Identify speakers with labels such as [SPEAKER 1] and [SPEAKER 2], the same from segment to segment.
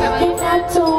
[SPEAKER 1] Bye.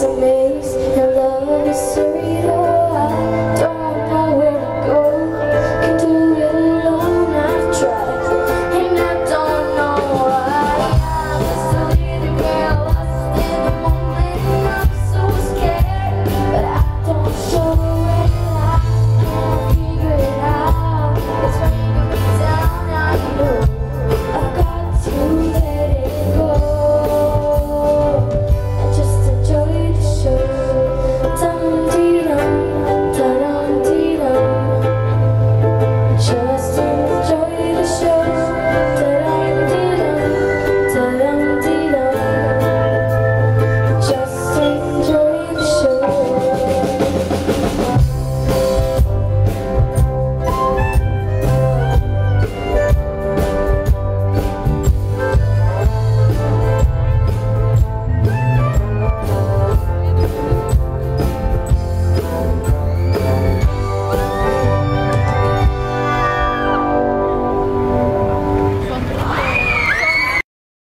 [SPEAKER 1] doesn't